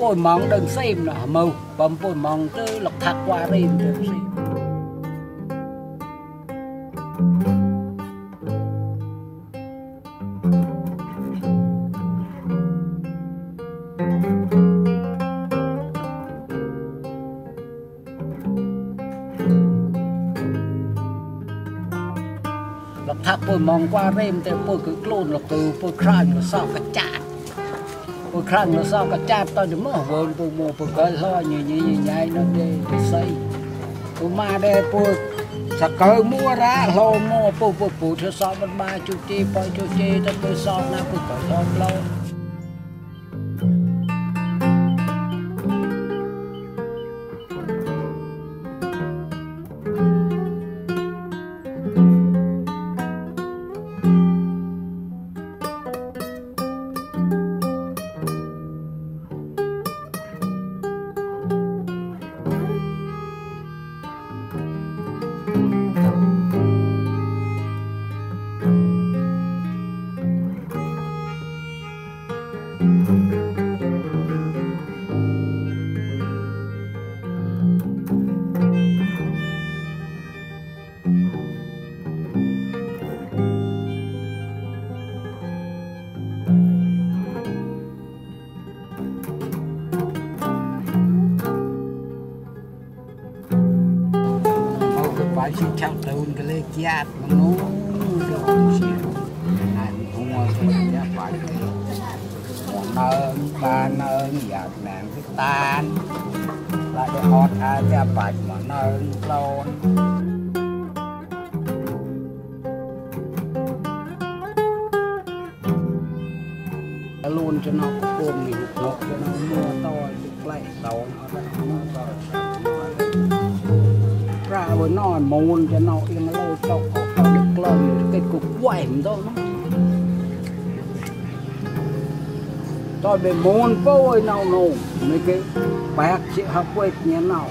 Ôi mong đừng xem nè mưu Bầm bồi mong tư lọc thạc qua rìm đừng xem lọc thạc bồi mong qua rìm Thì bồi cứ clôn là cứ bồi khăn là sao cả chát មួយខ្លាំ ងនៅសក៏ចាប់តទៅមកវងពូមកពូកើលញញញញៃនោះទេសៃពូមកដែរពូសកើមួរ៉ាឡោមកពូពូពូធ្វើសោមិនបានជុទីបើជុទីទៅទៅសោណាពូក៏ឡោឡោ phải xin sejak tahun kelekiat menunggu sih ngồi ra phải còn nơn ba nơn giặc nạn cái tan lại để hót hai ra phải mà nơn lâu luôn cho nó cơm mình luộc cho nó mưa to lại đầu nó ra nó to ប្រាបើណនមូនចណោអៀងលោតកអត់ដឹកក្លងគេគប់វ៉ែមទៅនោះតើបែមូនពោយណៅនោះមិនគេបែកជាហប់វេញណៅ